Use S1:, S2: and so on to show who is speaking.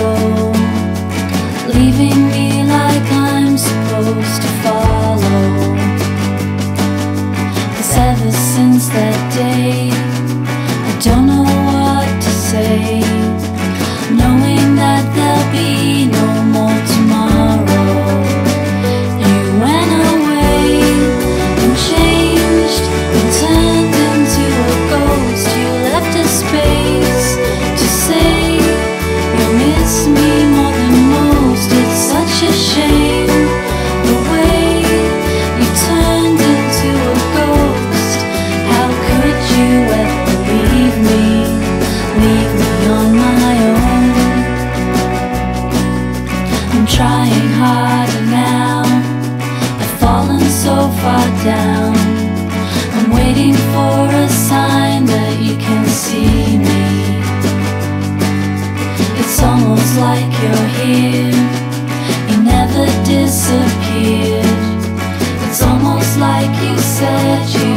S1: go Leaving me like I'm supposed to follow. Cause ever since that day feels like you're here. You never disappeared. It's almost like you said you